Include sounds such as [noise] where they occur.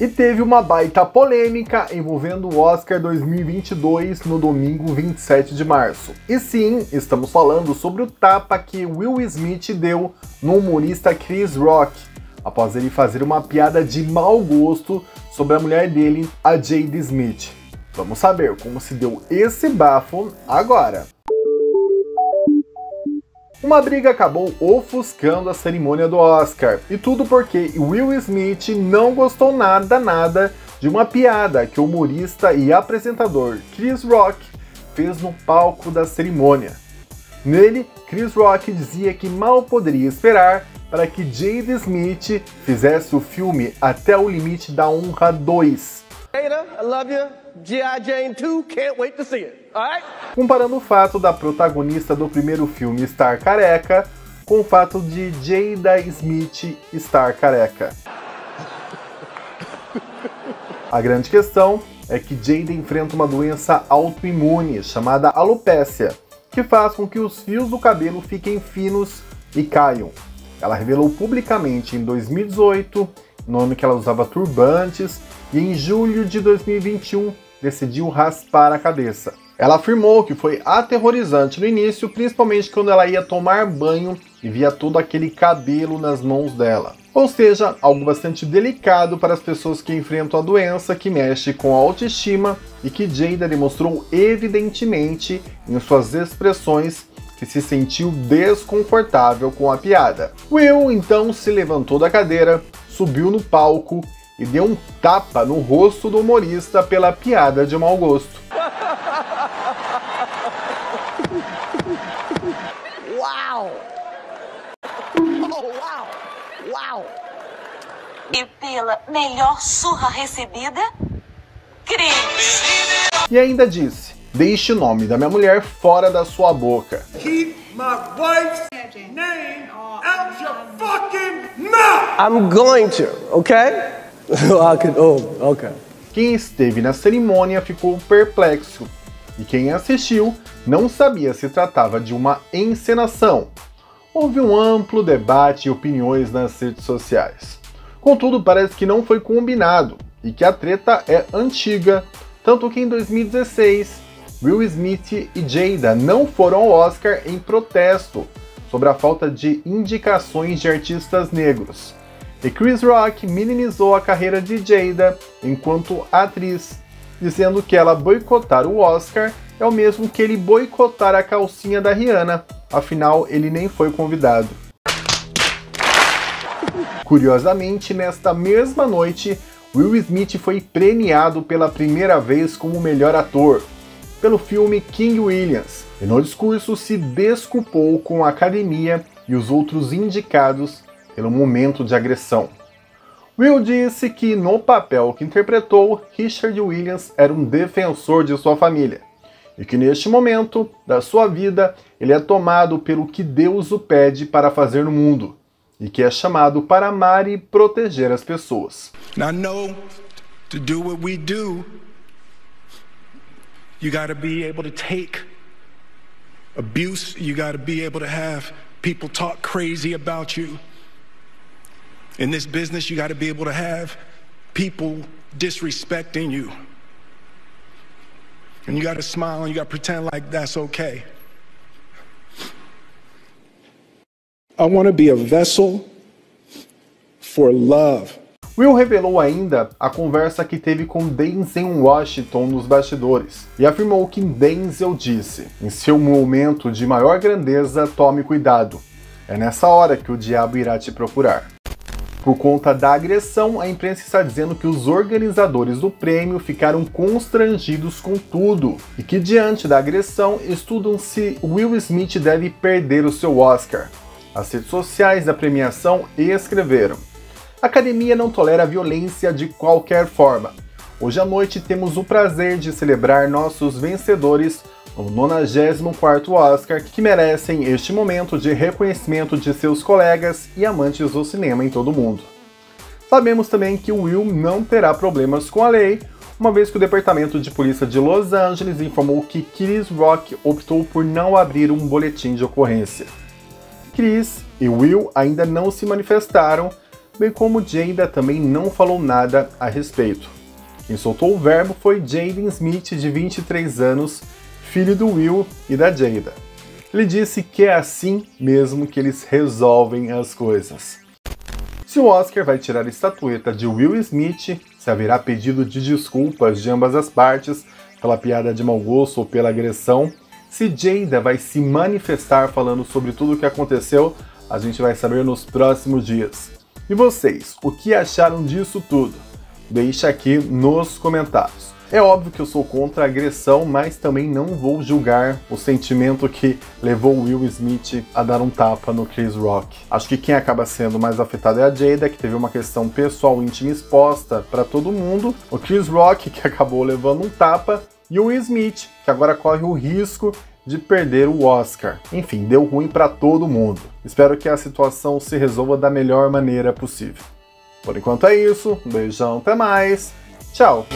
E teve uma baita polêmica envolvendo o Oscar 2022 no domingo 27 de março. E sim, estamos falando sobre o tapa que Will Smith deu no humorista Chris Rock, após ele fazer uma piada de mau gosto sobre a mulher dele, a Jade Smith. Vamos saber como se deu esse bafo agora. Uma briga acabou ofuscando a cerimônia do Oscar, e tudo porque Will Smith não gostou nada, nada de uma piada que o humorista e apresentador Chris Rock fez no palco da cerimônia. Nele, Chris Rock dizia que mal poderia esperar para que Jade Smith fizesse o filme Até o Limite da Honra 2. I love you. G.I. Jane 2, can't wait to see it. Alright? Comparando o fato da protagonista do primeiro filme estar careca com o fato de Jada Smith estar careca. A grande questão é que Jada enfrenta uma doença autoimune chamada alopécia, que faz com que os fios do cabelo fiquem finos e caiam. Ela revelou publicamente em 2018, no ano que ela usava turbantes, e em julho de 2021 decidiu raspar a cabeça. Ela afirmou que foi aterrorizante no início, principalmente quando ela ia tomar banho e via todo aquele cabelo nas mãos dela. Ou seja, algo bastante delicado para as pessoas que enfrentam a doença que mexe com a autoestima e que Jada demonstrou evidentemente em suas expressões que se sentiu desconfortável com a piada. Will então se levantou da cadeira, subiu no palco e deu um tapa no rosto do humorista pela piada de mau gosto. Uau! Oh, uau! Uau! E pela melhor surra recebida? Crime! E ainda disse: Deixe o nome da minha mulher fora da sua boca. Keep my wife's name out your fucking mouth! I'm going to, okay? [laughs] oh, okay. Quem esteve na cerimônia ficou perplexo, e quem assistiu não sabia se tratava de uma encenação. Houve um amplo debate e opiniões nas redes sociais. Contudo, parece que não foi combinado e que a treta é antiga, tanto que em 2016 Will Smith e Jada não foram ao Oscar em protesto sobre a falta de indicações de artistas negros. E Chris Rock minimizou a carreira de Jada enquanto atriz, dizendo que ela boicotar o Oscar é o mesmo que ele boicotar a calcinha da Rihanna, afinal ele nem foi convidado. Curiosamente, nesta mesma noite, Will Smith foi premiado pela primeira vez como melhor ator, pelo filme King Williams, e no discurso se desculpou com a academia e os outros indicados pelo momento de agressão. Will disse que no papel que interpretou, Richard Williams era um defensor de sua família e que neste momento da sua vida ele é tomado pelo que Deus o pede para fazer no mundo e que é chamado para amar e proteger as pessoas. Now know to do what we do, you got to be able to take abuse, you got to be able to have people talk crazy about you. In this business, you got to be able to have people disrespecting you. And you got to smile and you got to pretend like that's okay. I want to be a vessel for love. Will revelou ainda a conversa que teve com Denzel Washington nos bastidores e afirmou que Denzel disse: Em seu momento de maior grandeza, tome cuidado. É nessa hora que o diabo irá te procurar. Por conta da agressão, a imprensa está dizendo que os organizadores do prêmio ficaram constrangidos com tudo e que, diante da agressão, estudam se Will Smith deve perder o seu Oscar. As redes sociais da premiação escreveram: A academia não tolera violência de qualquer forma. Hoje à noite temos o prazer de celebrar nossos vencedores o 94º Oscar, que merecem este momento de reconhecimento de seus colegas e amantes do cinema em todo o mundo. Sabemos também que Will não terá problemas com a lei, uma vez que o Departamento de Polícia de Los Angeles informou que Chris Rock optou por não abrir um boletim de ocorrência. Chris e Will ainda não se manifestaram, bem como Jada também não falou nada a respeito. Quem soltou o verbo foi Jaden Smith, de 23 anos, filho do Will e da Jada. Ele disse que é assim mesmo que eles resolvem as coisas. Se o Oscar vai tirar a estatueta de Will Smith, se haverá pedido de desculpas de ambas as partes pela piada de mau gosto ou pela agressão, se Jada vai se manifestar falando sobre tudo o que aconteceu, a gente vai saber nos próximos dias. E vocês, o que acharam disso tudo? Deixa aqui nos comentários. É óbvio que eu sou contra a agressão, mas também não vou julgar o sentimento que levou Will Smith a dar um tapa no Chris Rock. Acho que quem acaba sendo mais afetado é a Jada, que teve uma questão pessoal íntima exposta para todo mundo, o Chris Rock, que [laughs] acabou levando um tapa, e o Will Smith, que agora corre o risco de perder o Oscar. Enfim, deu ruim para todo mundo. Espero que a situação se resolva da melhor maneira possível. Por enquanto é isso, um beijão, até mais, tchau!